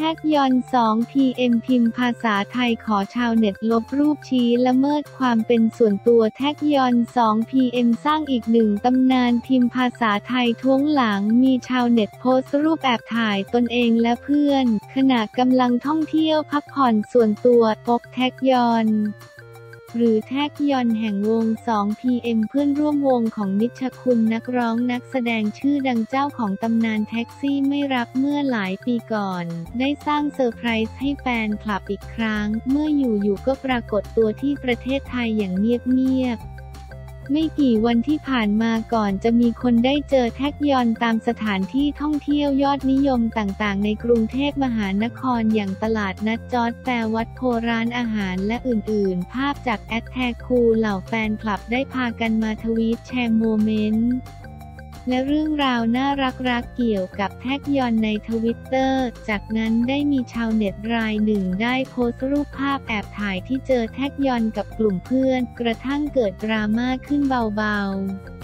แทคยอน 2PM พิมพ์ภาษาไทยขอชาวเน็ตลบรูปชี้ละเมิดความเป็นส่วนตัวแท็กยอน2 PM สร้างอีกหนึ่งตำนานพิมพ์ภาษาไทยท้วงหลังมีชาวเน็ตโพสต์รูปแอบถ่ายตนเองและเพื่อน ขณะกำลังท่องเที่ยวพักผ่อนส่วนตัวอ๊กแทคยอน หรือแทคยอนแห่งวง 2PM เพื่อนร่วมวงของนิชคุณนักร้องนักแสดงชื่อดังเจ้าของตำนานแท็กซี่ไม่รับเมื่อหลายปีก่อน ได้สร้างเซอร์ไพรส์ให้แฟนคลับอีกครั้ง เมื่ออยู่ๆก็ปรากฏตัวที่ประเทศไทยอย่างเงียบๆ ไม่กี่วันที่ผ่านมาก่อนจะมีคนได้เจอแทคยอนตามสถานที่ท่องเที่ยวยอดนิยมต่างๆ ในกรุงเทพมหานครอย่างตลาดนัดจ๊อดแฟร์วัดโพร้านอาหารและอื่นๆ ภาพจาก@taeccool เหล่าแฟนคลับได้พากันมาทวีตแชร์โมเมนต์ และเรื่องราวน่ารักๆเกี่ยวกับแทคยอนในทวิตเตอร์ จากนั้นได้มีชาวเน็ตรายหนึ่งได้โพสต์รูปภาพแอบถ่ายที่เจอแทคยอนกับกลุ่มเพื่อน กระทั่งเกิดดราม่าขึ้นเบาๆ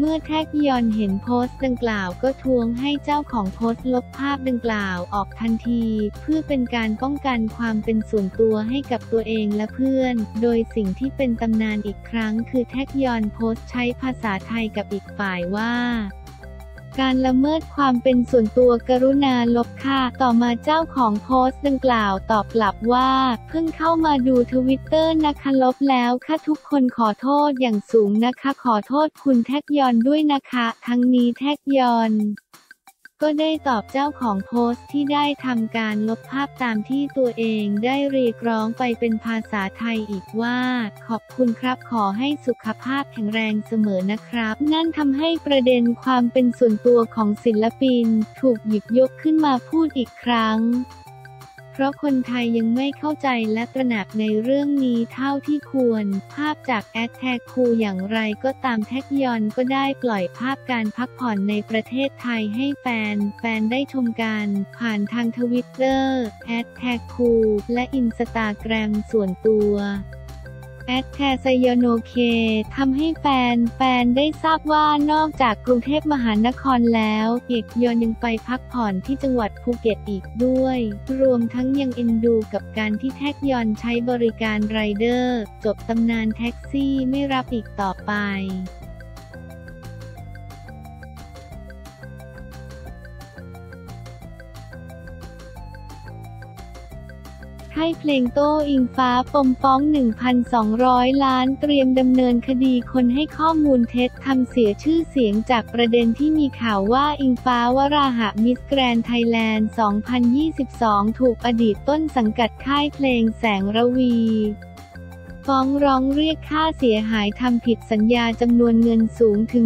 เมื่อแทคยอนเห็นโพสต์ดังกล่าวก็ท้วงให้เจ้าของโพสต์ลบภาพดังกล่าวออกทันที เพื่อเป็นการป้องกันความเป็นส่วนตัวให้กับตัวเองและเพื่อน โดยสิ่งที่เป็นตำนานอีกครั้ง คือแทคยอนโพสต์ใช้ภาษาไทยกับอีกฝ่ายว่า การละเมิดความเป็นส่วนตัวกรุณาลบค่ะ ต่อมาเจ้าของโพสต์ดังกล่าวตอบกลับว่า เพิ่งเข้ามาดูทวิตเตอร์นะคะลบแล้วค่ะทุกคนขอโทษอย่างสูงนะคะ ขอโทษคุณแทคยอนด้วยนะคะ ทั้งนี้แทคยอน ก็ได้ตอบเจ้าของโพสต์ที่ได้ทำการลบภาพตามที่ตัวเองได้เรียกร้องไปเป็นภาษาไทยอีกว่า ขอบคุณครับขอให้สุขภาพแข็งแรงเสมอนะครับ นั่นทำให้ประเด็นความเป็นส่วนตัวของศิลปิน ถูกหยิบยกขึ้นมาพูดอีกครั้ง เพราะคนไทยยังไม่เข้าใจและตระหนักในเรื่องนี้เท่าที่ควร ภาพจากแอดแท็กคูอย่างไรก็ตามแท็กยอนก็ได้ปล่อยภาพการพักผ่อนในประเทศไทยให้แฟน แฟนได้ชมกัน ผ่านทางทวิตเตอร์แอดแท็กคูและอินสตาแกรมส่วนตัว แอดแคสยโนเคทำให้แฟนแฟนได้ทราบว่านอกจากกรุงเทพมหานครแล้วแทคยอนยังไปพักผ่อนที่จังหวัดภูเก็ตอีกด้วย รวมทั้งยังเอ็นดูกับการที่แทคยอนใช้บริการไรเดอร์ จบตำนานแท็กซี่ไม่รับอีกต่อไป ค่ายเพลงโต้อิงฟ้าปมฟ้อง 1,200 ล้านเตรียมดำเนินคดีคนให้ข้อมูลเท็จทำเสียชื่อเสียงจากประเด็นที่มีข่าวว่าอิงฟ้าวราหะมิสแกรนไทยแลนด์ 2022 ถูกอดีตต้นสังกัดค่ายเพลงแสงระวี ฟ้องร้องเรียกค่าเสียหายทำผิดสัญญาจำนวนเงินสูงถึง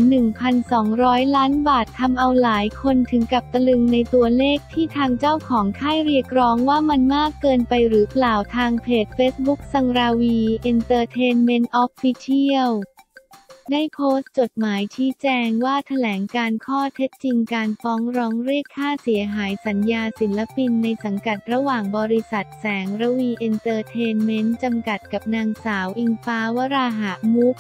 1,200 ล้านบาททำเอาหลายคนถึงกับตะลึงในตัวเลขที่ทางเจ้าของค่ายเรียกร้องว่ามันมากเกินไปหรือเปล่าทางเพจ Facebook สังราวีเอ ได้โพสต์จดหมายชี้แจงว่าแถลงการณ์ข้อเท็จจริงการฟ้องร้องเรียกค่าเสียหายสัญญาศิลปินในสังกัดระหว่างบริษัทแสงระวีเอนเตอร์เทนเมนต์จำกัดกับนางสาวอิงฟ้าวราหะมุก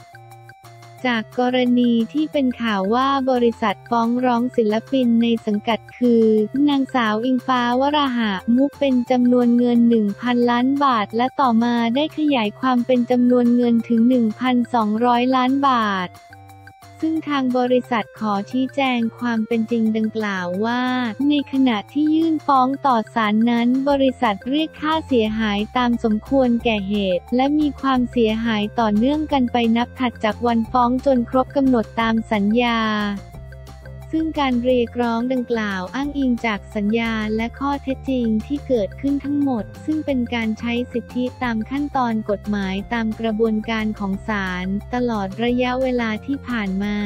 จากกรณีที่เป็นข่าวว่าบริษัทฟ้องร้องศิลปินในสังกัดคือ นางสาวอิงฟ้าวราหะมุกเป็นจำนวนเงิน 1,000 ล้านบาท และต่อมาได้ขยายความเป็นจำนวนเงินถึง 1,200 ล้านบาท ซึ่งทางบริษัทขอชี้แจงความเป็นจริงดังกล่าวว่า ในขณะที่ยื่นฟ้องต่อศาลนั้น บริษัทเรียกค่าเสียหายตามสมควรแก่เหตุ และมีความเสียหายต่อเนื่องกันไปนับถัดจากวันฟ้องจนครบกำหนดตามสัญญา ซึ่งการเรียกร้องดังกล่าวอ้างอิงจากสัญญาและข้อเท็จจริงที่เกิดขึ้นทั้งหมด ซึ่งเป็นการใช้สิทธิตามขั้นตอนกฎหมายตามกระบวนการของศาลตลอดระยะเวลาที่ผ่านมา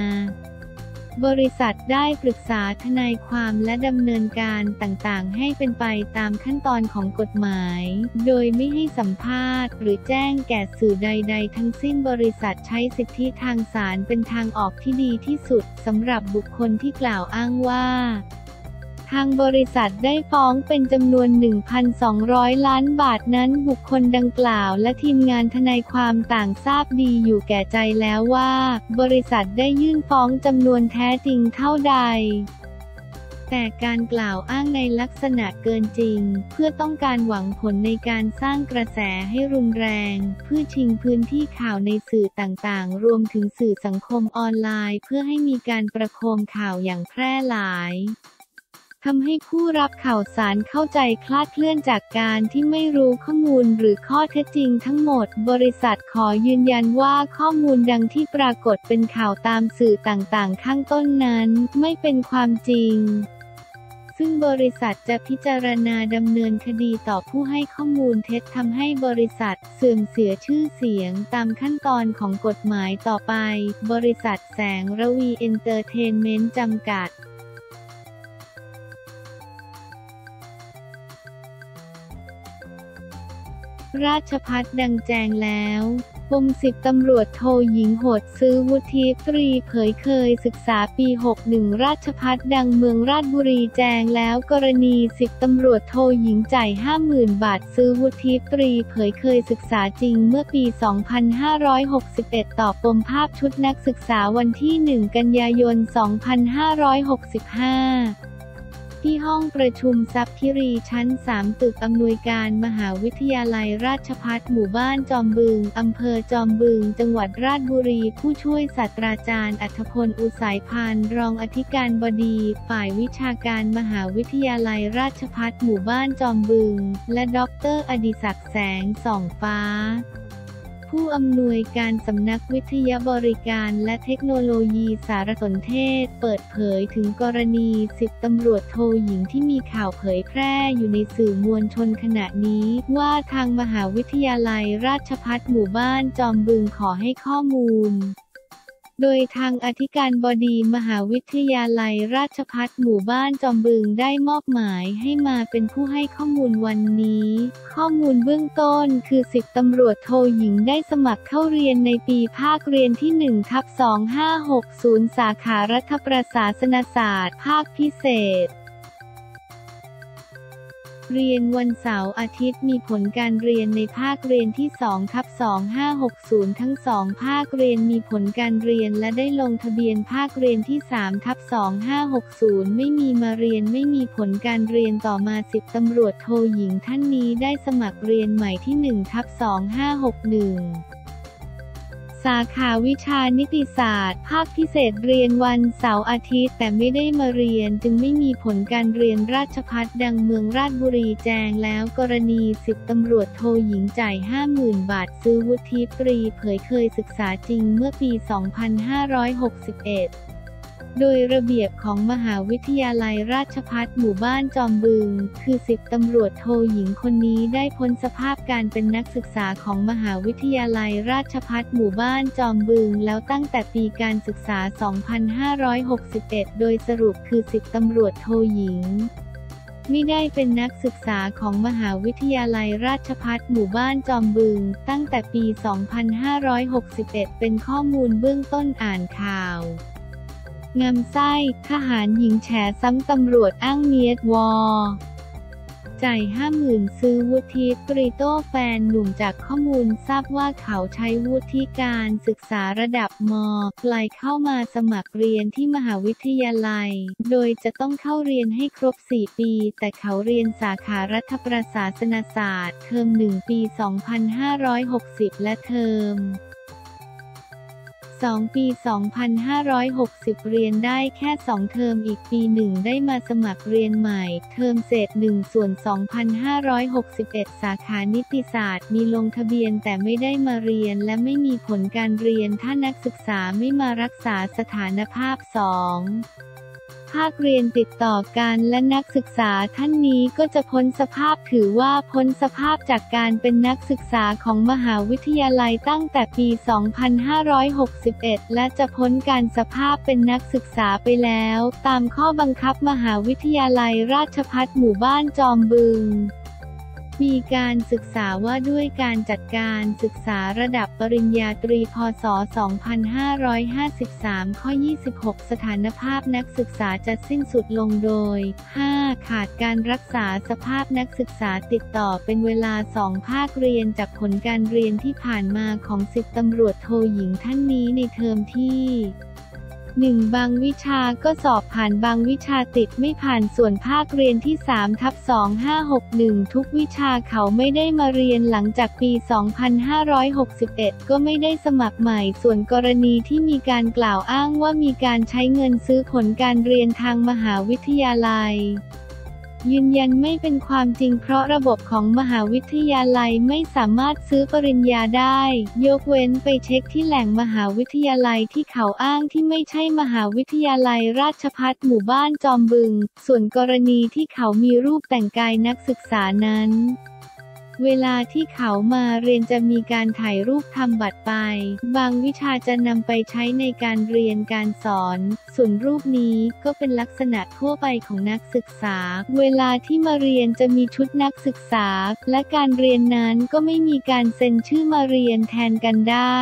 บริษัทได้ปรึกษาทนายความและดำเนินการต่างๆ ให้เป็นไปตามขั้นตอนของกฎหมาย โดยไม่ให้สัมภาษณ์ หรือแจ้งแก่สื่อใด ๆ ทั้งสิ้นบริษัทใช้สิทธิทางศาลเป็นทางออกที่ดีที่สุดสำหรับบุคคลที่กล่าวอ้างว่า ทางบริษัทได้ฟ้องเป็นจำนวน 1,200 ล้านบาทนั้นบุคคลดังกล่าว และทีมงานทนายความต่างทราบดีอยู่แก่ใจแล้วว่า บริษัทได้ยื่นฟ้องจำนวนแท้จริงเท่าใดแต่การกล่าวอ้างในลักษณะเกินจริง เพื่อต้องการหวังผลในการสร้างกระแสให้รุนแรง เพื่อชิงพื้นที่ข่าวในสื่อต่างๆ รวมถึงสื่อสังคมออนไลน์ เพื่อให้มีการประโคมข่าวอย่างแพร่หลาย ทำให้ผู้รับข่าวสารเข้าใจคลาดเคลื่อนจากการที่ไม่รู้ข้อมูลหรือข้อเท็จจริงทั้งหมด บริษัทขอยืนยันว่าข้อมูลดังที่ปรากฏเป็นข่าวตามสื่อต่างๆ ข้างต้นนั้นไม่เป็นความจริงซึ่งบริษัทจะพิจารณาดำเนินคดีต่อผู้ให้ข้อมูลเท็จทำให้บริษัทเสื่อมเสียชื่อเสียงตามขั้นตอนของกฎหมายต่อไป บริษัทแสงระวีเอนเตอร์เทนเมนต์จำกัด ราชภัฏดังแจงแล้วปมสิบตำรวจโทหญิงโหดซื้อวุฒิตรีเผยเคยศึกษาปี 61 ราชพัฒดังเมืองราชบุรีแจงแล้วกรณีสิบตำรวจโทหญิงจ่าย 50,000 บาท ซื้อวุฒิตรีเผยเคยศึกษาจริงเมื่อปี 2561 ต่อปมภาพชุดนักศึกษาวันที่ 1 กันยายน 2565 ที่ห้องประชุมทรัพพิรีชั้น 3 ตึกอำนวยการมหาวิทยาลัยราชภัฏหมู่บ้านจอมบึง อำเภอจอมบึง จังหวัดราชบุรี ผู้ช่วยศาสตราจารย์อัธพลอุสายพันธ์รองอธิการบดี ฝ่ายวิชาการมหาวิทยาลัยราชภัฏหมู่บ้านจอมบึง และด็อกเตอร์อดิศักดิ์แสงส่องฟ้า ผู้อำนวยการสำนักวิทยาบริการและเทคโนโลยีสารสนเทศ เปิดเผยถึงกรณีสิบตำรวจโทหญิงที่มีข่าวเผยแพร่อยู่ในสื่อมวลชนขณะนี้ ว่าทางมหาวิทยาลัยราชพัฒหมู่บ้านจอมบึงขอให้ข้อมูล โดยทางอธิการบดีมหาวิทยาลัยราชพัฒหมู่บ้านจอมบึงได้มอบหมายให้มาเป็นผู้ให้ข้อมูลวันนี้ ข้อมูลเบื้องต้นคือสิบตำรวจโทหญิงได้สมัครเข้าเรียนในปีภาคเรียนที่1ทับ2560 สาขารัฐประศาสนศาสตร์ ภาคพิเศษ เรียนวันเสาร์อาทิตย์มีผลการเรียนในภาคเรียนที่2ทับ2560 ทั้งสองภาคเรียนมีผลการเรียนและได้ลงทะเบียนภาคเรียนที่3ทับ2560 ไม่มีมาเรียนไม่มีผลการเรียนต่อมาสิบตำรวจโทหญิงท่านนี้ได้สมัครเรียนใหม่ที่1ทับ2561 สาขาวิชานิติศาสตร์ ภาคพิเศษเรียนวันเสาร์อาทิตย์ แต่ไม่ได้มาเรียนจึงไม่มีผลการเรียนราชพัฒดังเมืองราชบุรีแจงแล้วกรณีสิบตำรวจโทหญิงจ่าย 50,000 บาท ซื้อวุฒิปรีเผยเคยศึกษาจริงเมื่อปี 2561 โดยระเบียบของมหาวิทยาลัยราชพัฒหมู่บ้านจอมบึง คือสิบตำรวจโทหญิงคนนี้ได้พ้นสภาพการเป็นนักศึกษาของมหาวิทยาลัยราชพัฒหมู่บ้านจอมบึง แล้วตั้งแต่ปีการศึกษา 2561 โดยสรุปคือสิบตำรวจโทหญิงไม่ได้เป็นนักศึกษาของมหาวิทยาลัยราชพัฒหมู่บ้านจอมบึง ตั้งแต่ปี 2561 เป็นข้อมูลเบื้องต้นอ่านข่าว งามไส้ ทหารหญิงแฉซ้ำตำรวจอ้างเมียดวอจ่ายห้าหมื่นซื้อวุฒิปริโตแฟนหนุ่มจากข้อมูลทราบว่าเขาใช้วุฒิการศึกษาระดับมปลายเข้ามาสมัครเรียนที่มหาวิทยาลัย โดยจะต้องเข้าเรียนให้ครบ 4 ปี แต่เขาเรียนสาขารัฐประศาสนศาสตร์ เทอม 1 ปี 2560 และเทอม 2 ปี 2560 เรียนได้แค่ 2 เทอมอีกปีหนึ่งได้มาสมัครเรียนใหม่ เทอมเศษ1ส่วน 2561 สาขานิติศาสตร์ มีลงทะเบียนแต่ไม่ได้มาเรียนและไม่มีผลการเรียนถ้านักศึกษาไม่มารักษาสถานภาพ 2 ภาคเรียนติดต่อกันและนักศึกษาท่านนี้ก็จะพ้นสภาพถือว่าพ้นสภาพจากการเป็นนักศึกษาของมหาวิทยาลัยตั้งแต่ปี 2561 และจะพ้นการสภาพเป็นนักศึกษาไปแล้ว ตามข้อบังคับมหาวิทยาลัยราชพัฒหมู่บ้านจอมบึง มีการศึกษาว่าด้วยการจัดการศึกษาระดับปริญญาตรี พศ 2553 ข้อ 26 สถานภาพนักศึกษาจะสิ้นสุดลงโดย 5. ขาดการรักษาสภาพนักศึกษาติดต่อเป็นเวลา2ภาคเรียนจากผลการเรียนที่ผ่านมาของสิบตำรวจโทหญิงท่านนี้ในเทอมที่ หนึ่งบางวิชาก็สอบผ่านบางวิชาติดไม่ผ่านส่วนภาคเรียนที่3ทับ2561 ทุกวิชาเขาไม่ได้มาเรียนหลังจากปี 2561 ก็ไม่ได้สมัครใหม่ ส่วนกรณีที่มีการกล่าวอ้างว่ามีการใช้เงินซื้อผลการเรียนทางมหาวิทยาลัย ยืนยันไม่เป็นความจริงเพราะระบบของมหาวิทยาลัยไม่สามารถซื้อปริญญาได้ ยกเว้นไปเช็คที่แหล่งมหาวิทยาลัยที่เขาอ้างที่ไม่ใช่มหาวิทยาลัยราชพัฒหมู่บ้านจอมบึง ส่วนกรณีที่เขามีรูปแต่งกายนักศึกษานั้น เวลาที่เขามาเรียนจะมีการถ่ายรูปทำบัตรไป บางวิชาจะนำไปใช้ในการเรียนการสอน ส่วนรูปนี้ก็เป็นลักษณะทั่วไปของนักศึกษา เวลาที่มาเรียนจะมีชุดนักศึกษา และการเรียนนั้นก็ไม่มีการเซ็นชื่อมาเรียนแทนกันได้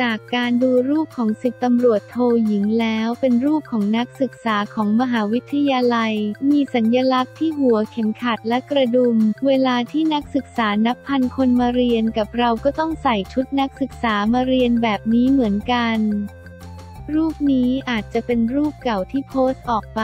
จากการดูรูปของสิบตำรวจโทหญิงแล้วเป็นรูปของนักศึกษาของมหาวิทยาลัย มีสัญลักษณ์ที่หัวเข็มขัดและกระดุม เวลาที่นักศึกษานับพันคนมาเรียนกับเราก็ต้องใส่ชุดนักศึกษามาเรียนแบบนี้เหมือนกัน รูปนี้อาจจะเป็นรูปเก่าที่โพสต์ออกไป